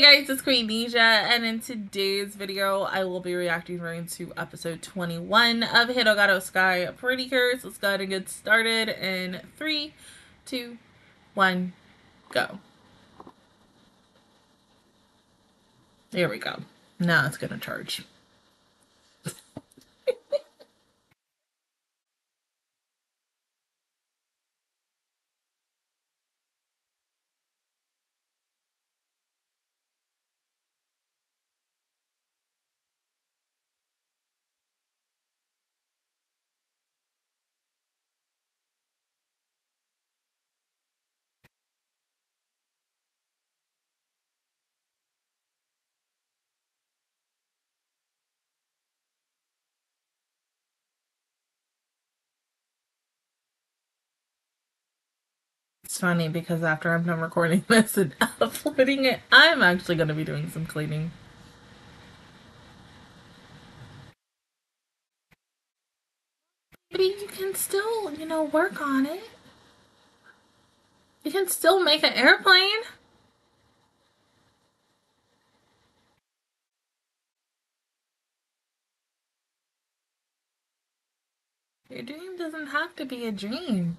Hey guys, it's Queendija, and in today's video, I will be reacting to episode 21 of Hirogaru Sky Pretty Cures. Let's go ahead and get started in three, two, one, go. There we go. Now it's gonna charge. Funny because after I'm done recording this and uploading it, I'm actually going to be doing some cleaning. Maybe you can still, you know, work on it. You can still make an airplane. Your dream doesn't have to be a dream.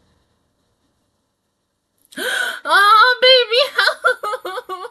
Oh, baby.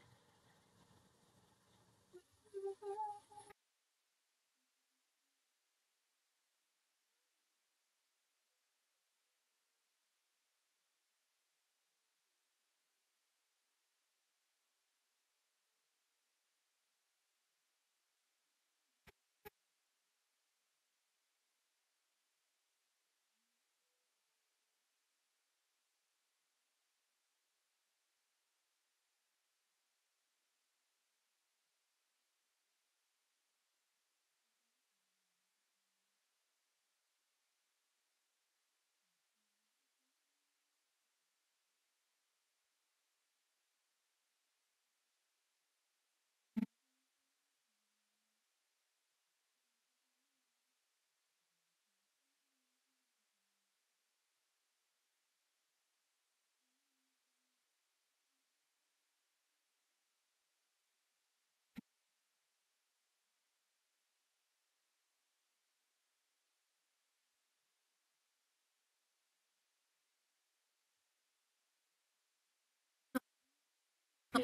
I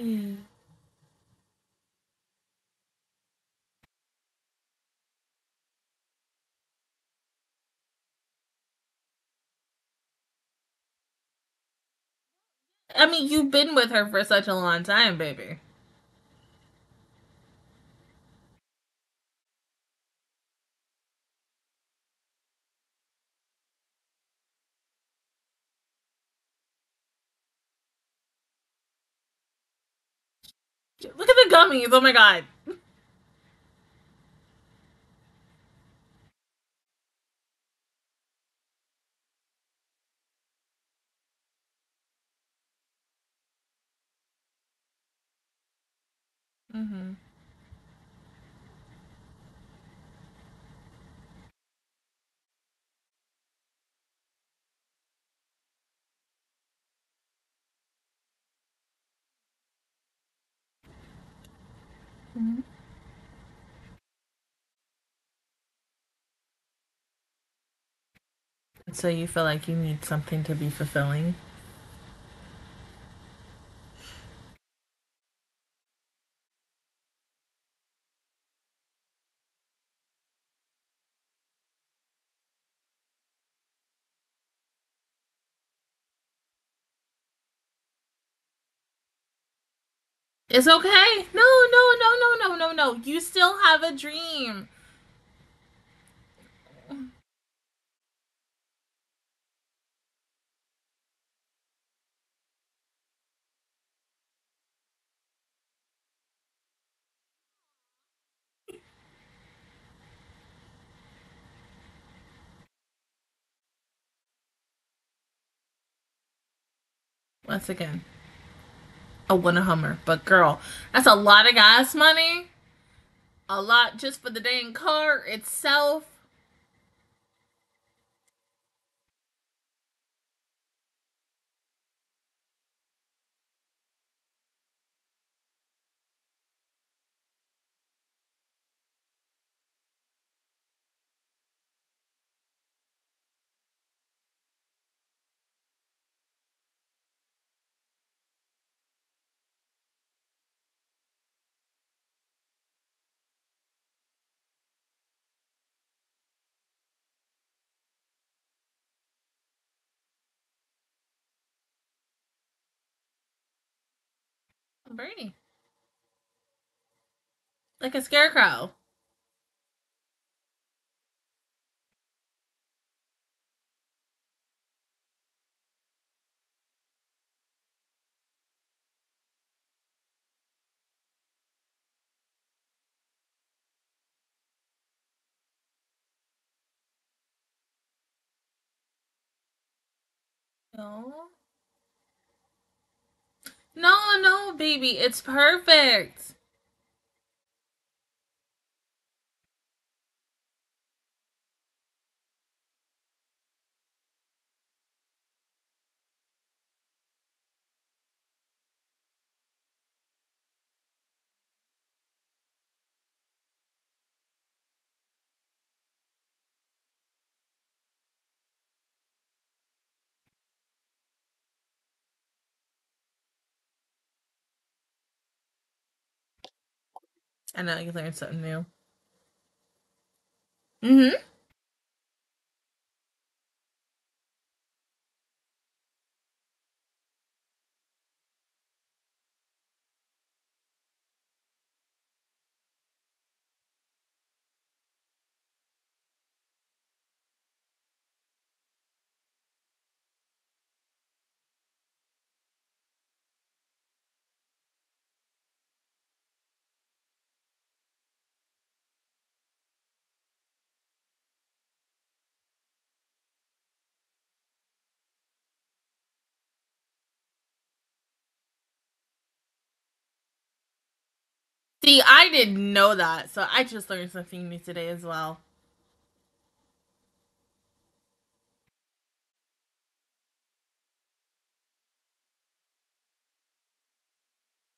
mean, you've been with her for such a long time, baby. Oh my god. Mm-hmm. Mm-hmm. So you feel like you need something to be fulfilling? It's okay. No, no, no, no, no, no, no. You still have a dream. Once again. I want a Hummer. But girl, that's a lot of gas money. A lot just for the dang car itself. Bernie. Like a scarecrow. No. No, no, baby. It's perfect. I know you learned something new. Mm-hmm. See, I didn't know that, so I just learned something new today as well.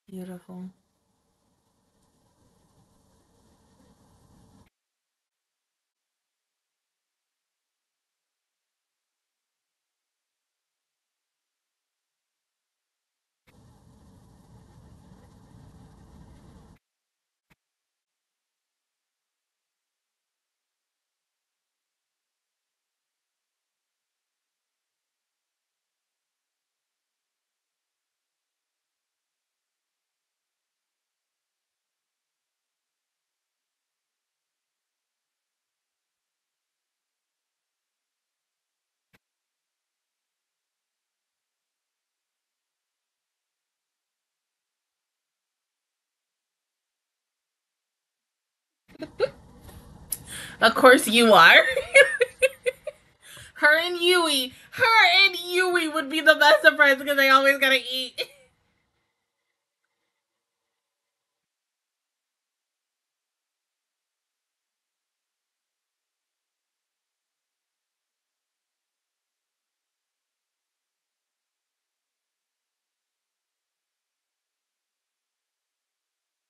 Beautiful. Of course you are. her and Yui, her and Yui would be the best of friends because they always gotta eat.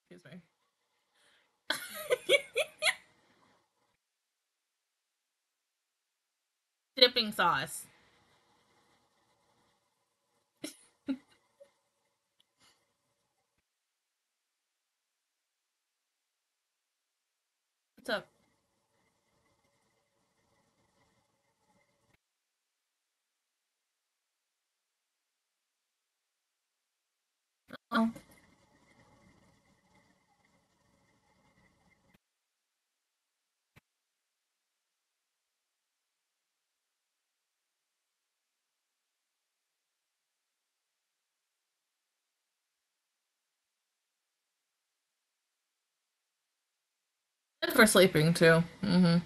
Excuse me. Dipping sauce. What's up? Oh. And for sleeping too. Mm-hmm.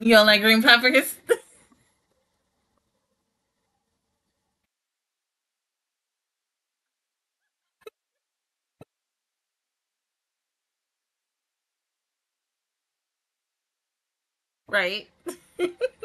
You don't like green peppers? right.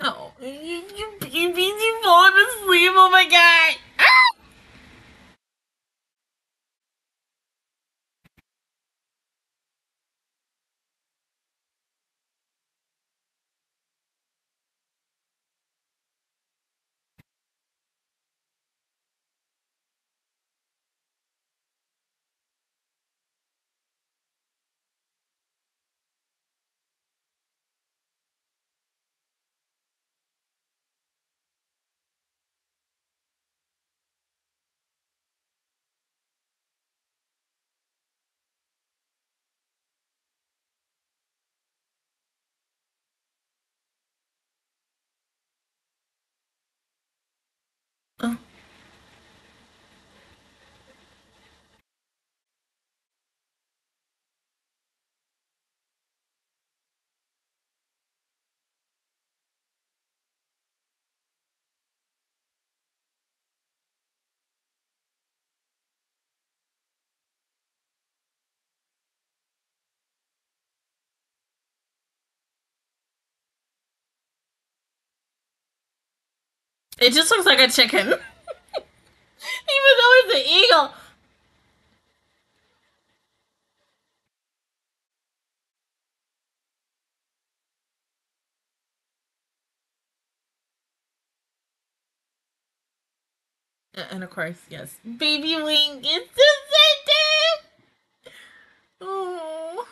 No. You, you, you you falling asleep? Oh my god. Oh. It just looks like a chicken. Even though it's an eagle. And of course, yes, Baby Wing the center. Oh.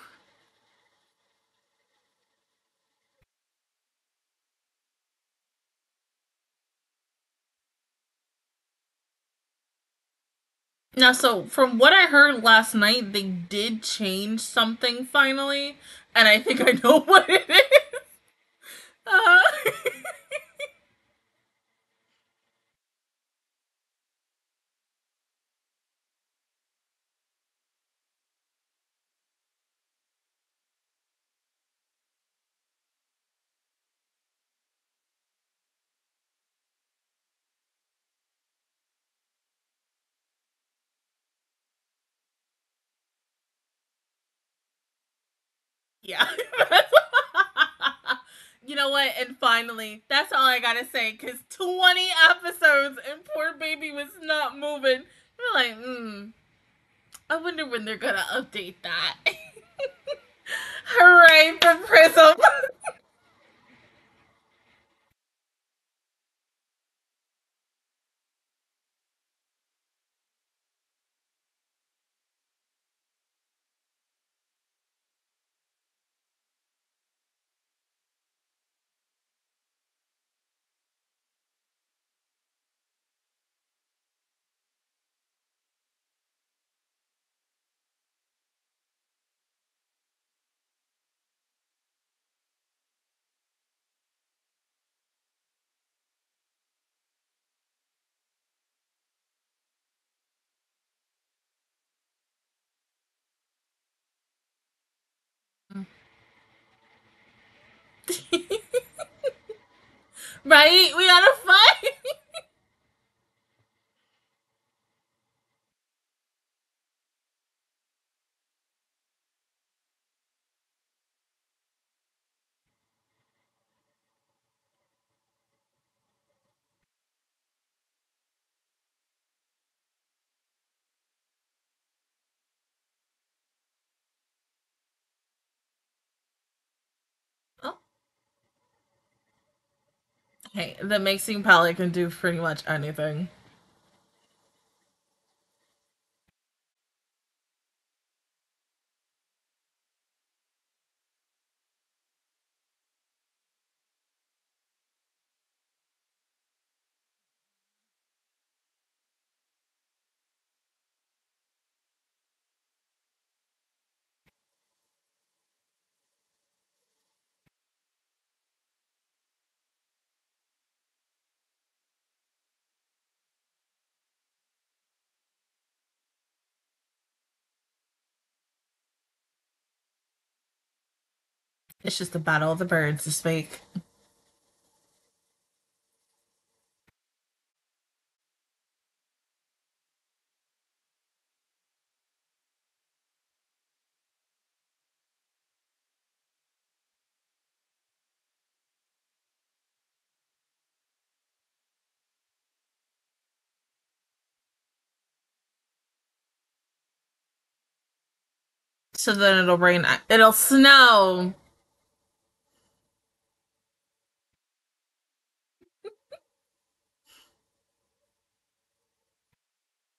Now, so from what I heard last night, they did change something finally, and I think I know what it is. Uh, yeah. you know what? And finally, that's all I gotta say. Cause twenty episodes and poor baby was not moving. We're like, hmm. I wonder when they're gonna update that. Hooray for Prism! right? We gotta fight. Hey, the mixing palette can do pretty much anything. It's just a battle of the birds this week. So then it'll rain. It'll snow.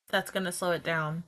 That's gonna slow it down.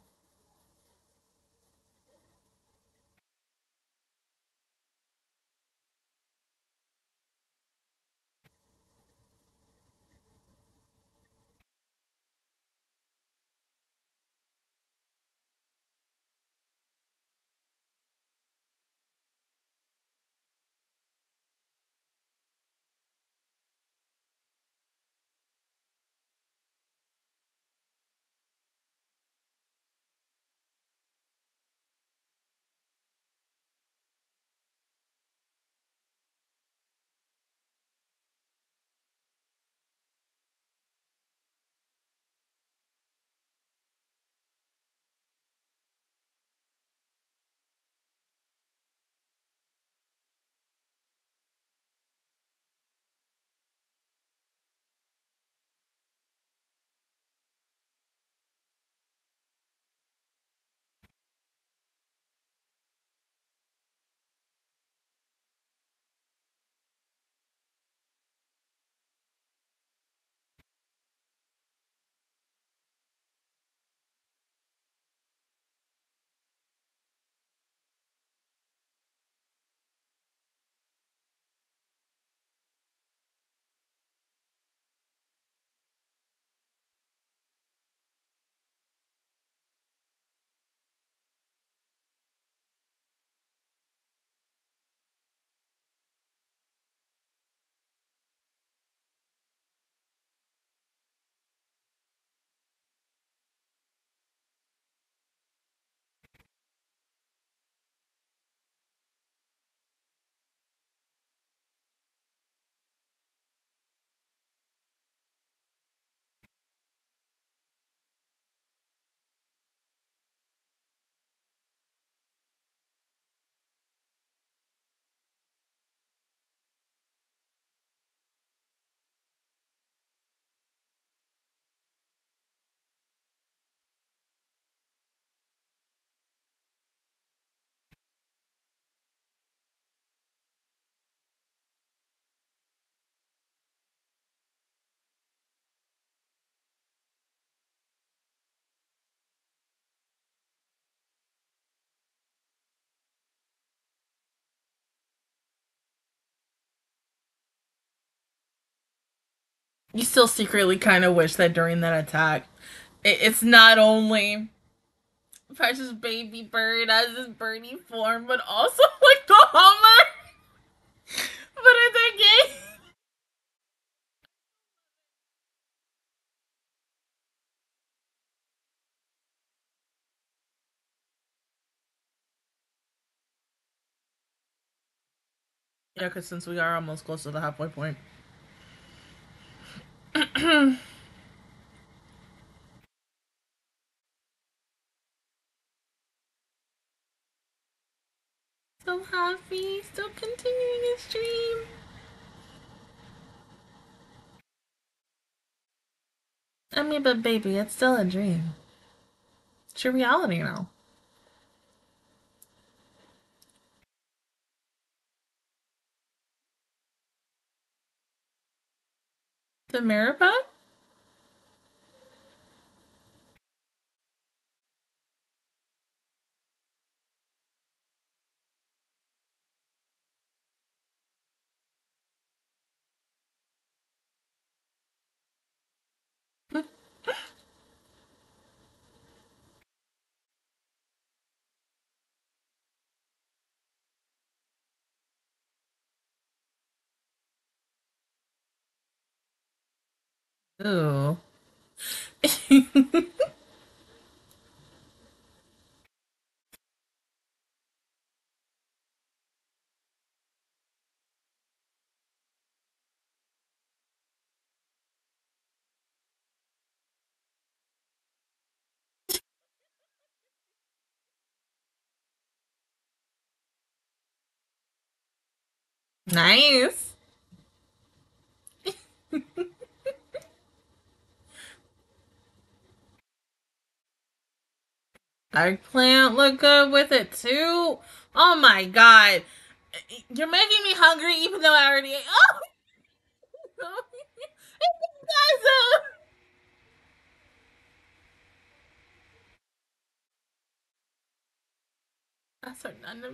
You still secretly kind of wish that during that attack, it's not only Precious Baby Bird as his birdie form, but also like the Hummer. but it's a game. Yeah, because since we are almost close to the halfway point. so happy, still continuing his stream. I mean, but baby, it's still a dream. It's your reality now. The Maribel? Ooh. nice. Eggplant look good with it too. Oh my god. You're making me hungry even though I already ate. Oh! That's our nana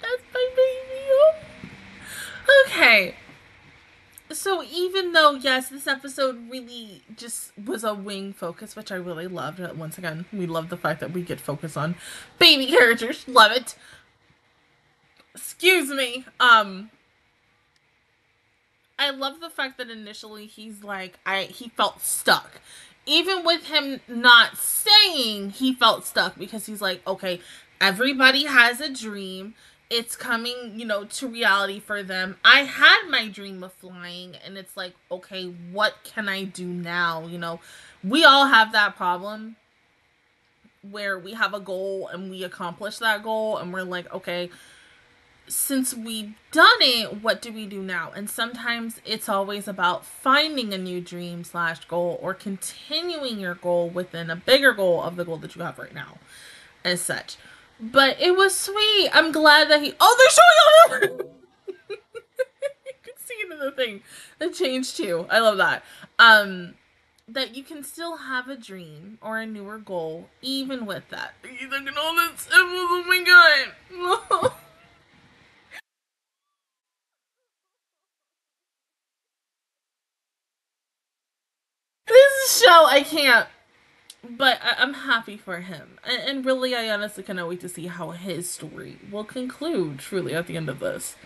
That's my baby. Okay. So even though yes, this episode really just was a wing focus, which I really loved. Once again, we love the fact that we get focus on baby characters. Love it. Excuse me. Um I love the fact that initially he's like I he felt stuck. Even with him not saying he felt stuck because he's like, okay, everybody has a dream it's coming, you know, to reality for them. I had my dream of flying, and it's like, okay, what can I do now? You know, we all have that problem where we have a goal and we accomplish that goal, and we're like, okay, since we've done it, what do we do now? And sometimes it's always about finding a new dream slash goal or continuing your goal within a bigger goal of the goal that you have right now, as such. But it was sweet. I'm glad that he. Oh, they're showing on you can see it in the thing. The change too. I love that. Um, that you can still have a dream or a newer goal even with that. You look at all this. Oh my god. this show I can't but I- am happy for him. And-, and really, I honestly cannot wait to see how his story will conclude, truly, at the end of this.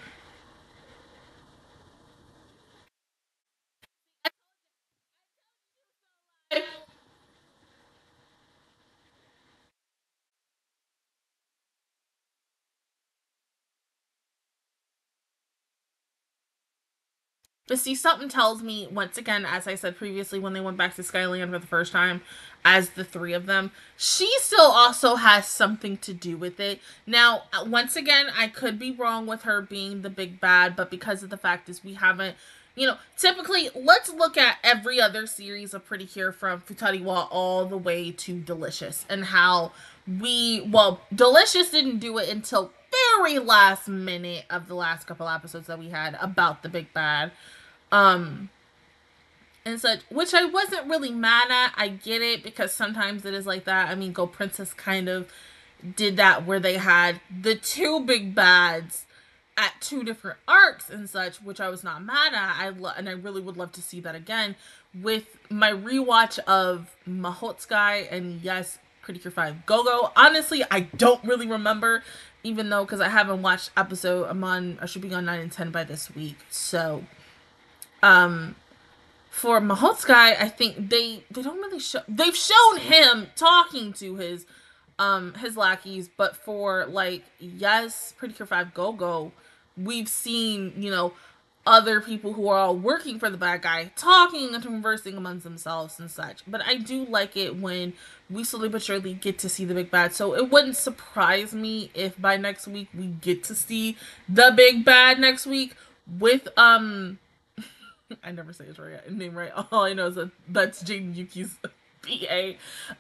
But see, something tells me, once again, as I said previously, when they went back to Skyland for the first time, as the three of them, she still also has something to do with it. Now, uh, once again, I could be wrong with her being the big bad, but because of the fact is we haven't, you know, typically, let's look at every other series of Pretty Cure from Futariwa all the way to Delicious and how we, well, Delicious didn't do it until very last minute of the last couple episodes that we had about the big bad um and such which i wasn't really mad at. I get it because sometimes it is like that. I mean go princess kind of did that where they had the two big bads at two different arcs and such which i was not mad at. I lo- and i really would love to see that again with my rewatch of mahotsukai and yes pretty cure 5 go go honestly i don't really remember even though because i haven't watched episode i'm on i should be on 9 and 10 by this week. So um, for Mahotsukai, I think they they don't really show. They've shown him talking to his um his lackeys, but for like yes, Pretty Cure Five Go Go, we've seen you know other people who are all working for the bad guy talking and conversing amongst themselves and such. But I do like it when we slowly but surely get to see the big bad. So it wouldn't surprise me if by next week we get to see the big bad next week with um I never say his right name right. All I know is that that's Jaden Yuki's PA.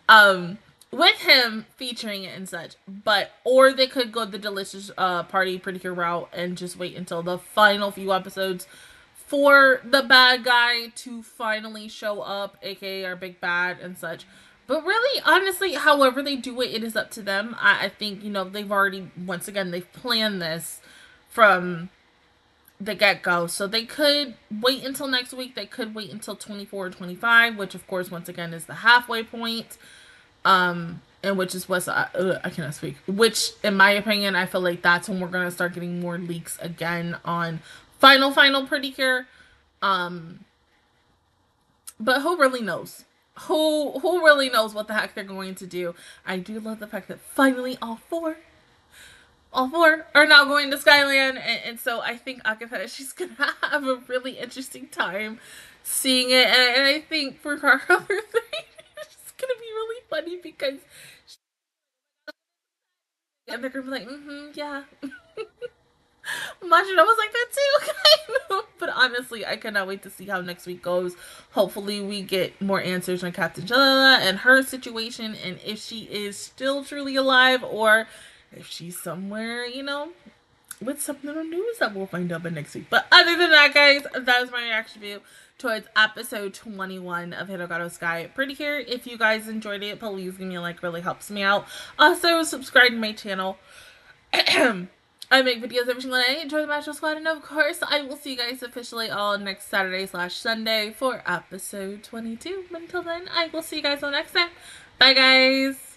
Um, with him featuring it and such. But or they could go the delicious uh party pretty cure route and just wait until the final few episodes for the bad guy to finally show up, aka our big bad and such. But really, honestly, however they do it, it is up to them. I, I think, you know, they've already, once again, they've planned this from the get go. So they could wait until next week. They could wait until 24 or 25, which, of course, once again, is the halfway point. Um, and which is what's uh, uh, I cannot speak. Which, in my opinion, I feel like that's when we're gonna start getting more leaks again on final, final Pretty Cure. Um, but who really knows? Who who really knows what the heck they're going to do? I do love the fact that finally all four all four are now going to Skyland, and, and so I think Akata she's gonna have a really interesting time seeing it, and, and I think for her other three, it's gonna be really funny because. And they're gonna be like, mm-hmm, yeah. Machina was like that too, kind of. But honestly, I cannot wait to see how next week goes. Hopefully, we get more answers on Captain Shalala and her situation, and if she is still truly alive, or if she's somewhere, you know, with something on news that we'll find out by next week. But other than that, guys, that is my reaction view towards episode 21 of Hirogaru Sky Pretty Cure. If you guys enjoyed it, please give me a like, really helps me out. Also, subscribe to my channel. I make videos every single day. Enjoy the Magical Squad, and of course, I will see you guys officially all next Saturday slash Sunday for episode 22. But until then, I will see you guys all next time. Bye, guys.